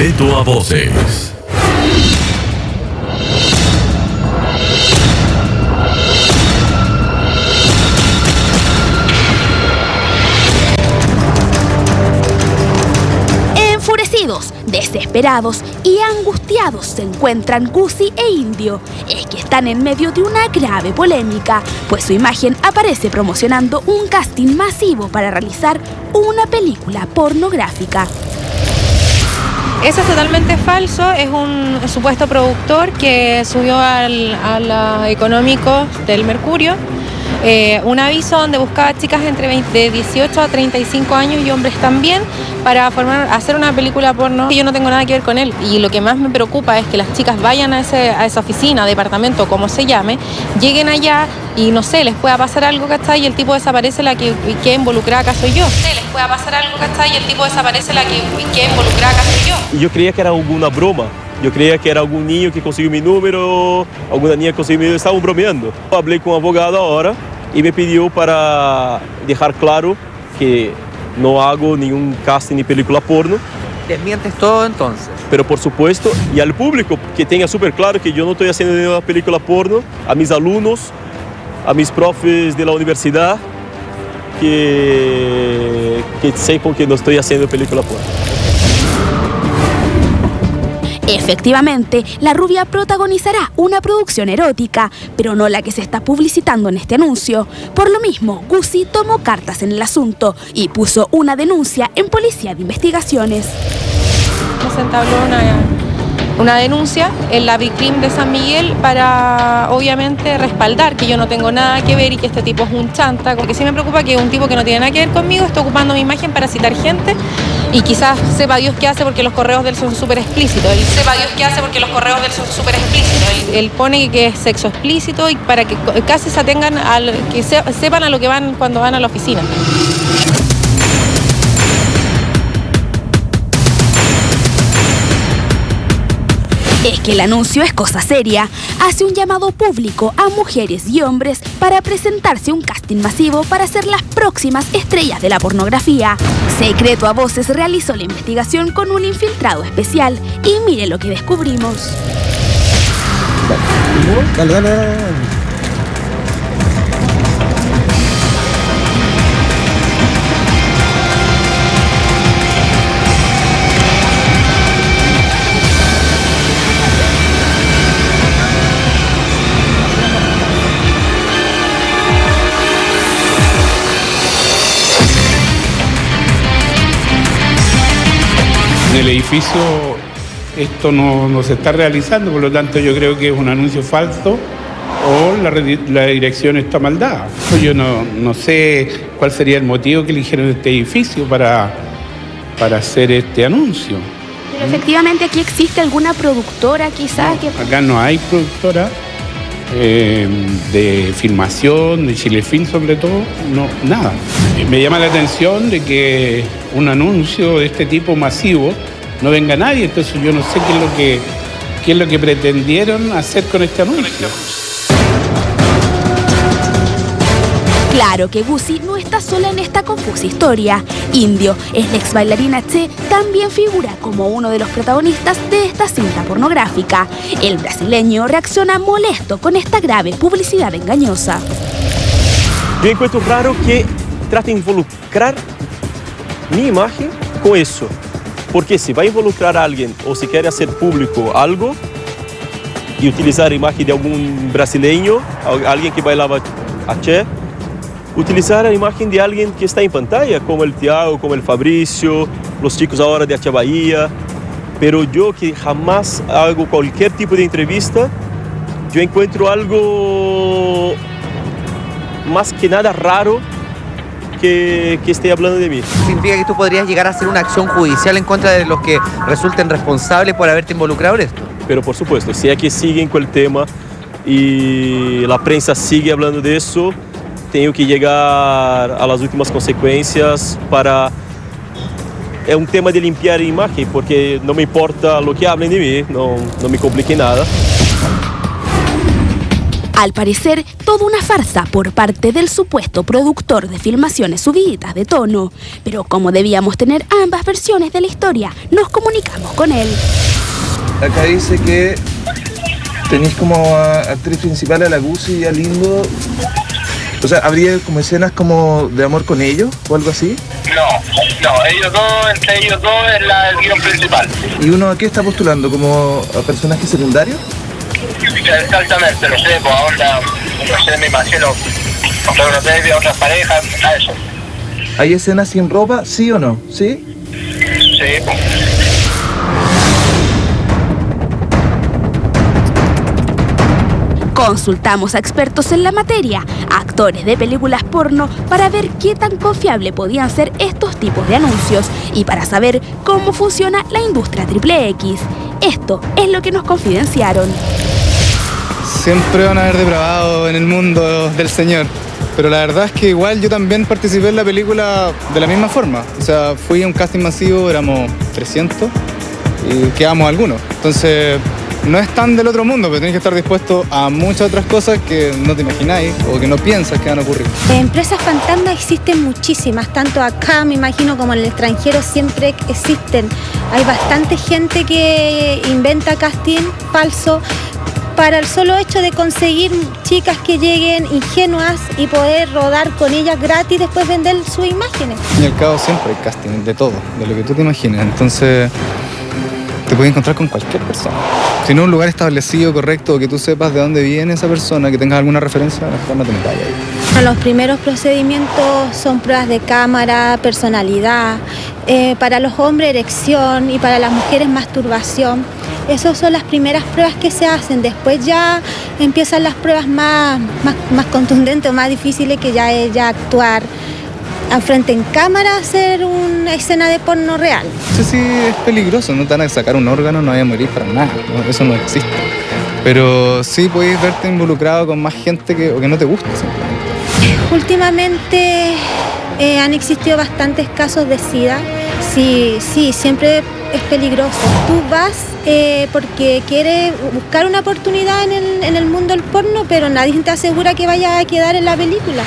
Secreto a voces. Enfurecidos, desesperados y angustiados se encuentran Guzzi e Indio. Es que están en medio de una grave polémica, pues su imagen aparece promocionando un casting masivo para realizar una película pornográfica. Eso es totalmente falso, es un supuesto productor que subió al, a económico del Mercurio. Eh, un aviso donde buscaba chicas entre 20 de 18 a 35 años y hombres también para formar, hacer una película porno. Yo no tengo nada que ver con él. Y lo que más me preocupa es que las chicas vayan a, ese, a esa oficina, departamento, como se llame, lleguen allá y no sé, les pueda pasar algo, ¿cachai? Y el tipo desaparece, la que queda involucrada acá soy yo. No sé, les pueda pasar algo, ¿cachai? Y el tipo desaparece, la que queda involucrada acá soy yo. Yo creía que era alguna broma. Yo creía que era algún niño que consiguió mi número, alguna niña que consiguió mi número, estaban bromeando. Hablé con un abogado ahora y me pidió para dejar claro que no hago ningún casting ni película porno. Desmientes todo entonces. Pero por supuesto, y al público que tenga súper claro que yo no estoy haciendo ninguna película porno, a mis alumnos, a mis profes de la universidad, que, que sepan que no estoy haciendo película porno. Efectivamente, la rubia protagonizará una producción erótica, pero no la que se está publicitando en este anuncio. Por lo mismo, Guzzi tomó cartas en el asunto y puso una denuncia en Policía de Investigaciones. Se entabló una, una denuncia en la Vicrim de San Miguel para obviamente respaldar que yo no tengo nada que ver y que este tipo es un chanta. Porque sí me preocupa que un tipo que no tiene nada que ver conmigo está ocupando mi imagen para citar gente y quizás sepa Dios qué hace porque los correos de él son súper explícitos. Él sepa Dios qué hace porque los correos de él son súper explícitos. Él, pone que es sexo explícito y para que casi se atengan al que se, sepan a lo que van cuando van a la oficina. Que el anuncio es cosa seria. Hace un llamado público a mujeres y hombres para presentarse un casting masivo para ser las próximas estrellas de la pornografía. Secreto a Voces realizó la investigación con un infiltrado especial y mire lo que descubrimos. En el edificio esto no, no se está realizando, por lo tanto yo creo que es un anuncio falso o la, dirección está mal dada. Yo no, no sé cuál sería el motivo que eligieron este edificio para, para hacer este anuncio. Pero efectivamente aquí existe alguna productora quizás que... Acá no hay productora eh, de filmación, de Chilefilm sobre todo, no, nada. Me llama la atención de que un anuncio de este tipo masivo no venga nadie, entonces yo no sé qué es lo que, qué es lo que pretendieron hacer con este anuncio. Claro que Guzzi no está sola en esta confusa historia. Indio, es la ex bailarina Che, también figura como uno de los protagonistas de esta cinta pornográfica. El brasileño reacciona molesto con esta grave publicidad engañosa. Yo encuentro raro que traten de involucrar mi imagen con eso. Porque si va a involucrar a alguien o si quiere hacer público algo y utilizar imagen de algún brasileño, al- alguien que bailaba a Che, utilizar la imagen de alguien que está en pantalla, como el Tiago, como el Fabricio, los chicos ahora de Acha Bahía. Pero yo que jamás hago cualquier tipo de entrevista, yo encuentro algo más que nada raro que, que esté hablando de mí. ¿Significa que tú podrías llegar a hacer una acción judicial en contra de los que resulten responsables por haberte involucrado en esto? Pero por supuesto, si es que siguen con el tema y la prensa sigue hablando de eso, tengo que llegar a las últimas consecuencias para... Es un tema de limpiar imagen, porque no me importa lo que hablen de mí, no, no me complique nada. Al parecer, toda una farsa por parte del supuesto productor de filmaciones subidas de tono. Pero como debíamos tener ambas versiones de la historia, nos comunicamos con él. Acá dice que tenéis como a- actriz principal a la Gucci y a Lindo. O sea, ¿habría como escenas como de amor con ellos o algo así? No, no, ellos dos, entre ellos dos es la, el guion principal. ¿Y uno a qué está postulando? ¿Como a personaje secundario? Exactamente, no sé, pues a onda, no sé, me imagino, otros unos baby, otras parejas, a eso. ¿Hay escenas sin ropa? ¿Sí o no? ¿Sí? Sí, pues. Consultamos a expertos en la materia, actores de películas porno, para ver qué tan confiable podían ser estos tipos de anuncios y para saber cómo funciona la industria triple X. Esto es lo que nos confidenciaron. Siempre van a haber depravados en el mundo del Señor. Pero la verdad es que igual yo también participé en la película de la misma forma. O sea, fui a un casting masivo, éramos 300 y quedamos algunos. Entonces, no es tan del otro mundo, pero tienes que estar dispuesto a muchas otras cosas que no te imagináis o que no piensas que van a ocurrir. Empresas fantasma existen muchísimas, tanto acá me imagino como en el extranjero siempre existen. Hay bastante gente que inventa casting falso para el solo hecho de conseguir chicas que lleguen ingenuas y poder rodar con ellas gratis después vender sus imágenes. Y al cabo siempre hay casting de todo, de lo que tú te imagines. Entonces te puedes encontrar con cualquier persona. Si no un lugar establecido, correcto, que tú sepas de dónde viene esa persona, que tengas alguna referencia, mejor no te metas ahí. Los primeros procedimientos son pruebas de cámara, personalidad, eh, para los hombres erección y para las mujeres masturbación. Esas son las primeras pruebas que se hacen. Después ya empiezan las pruebas más, más, contundentes o más difíciles que ya es actuar al frente en cámara, hacer una escena de porno real. No sé si es peligroso, no te van a sacar un órgano, no vas a morir para nada, ¿no? eso no existe. Pero sí podéis verte involucrado con más gente que, o que no te gusta simplemente. Últimamente eh, han existido bastantes casos de SIDA. Sí, sí, siempre es peligroso. Tú vas eh, porque quieres buscar una oportunidad en el, en el mundo del porno, pero nadie te asegura que vaya a quedar en la película.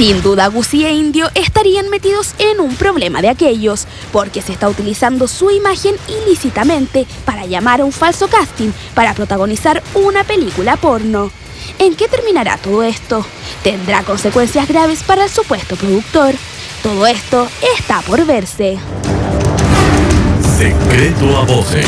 Sin duda, Gucci e Indio estarían metidos en un problema de aquellos, porque se está utilizando su imagen ilícitamente para llamar a un falso casting para protagonizar una película porno. ¿En qué terminará todo esto? ¿Tendrá consecuencias graves para el supuesto productor? Todo esto está por verse. Secreto a voces.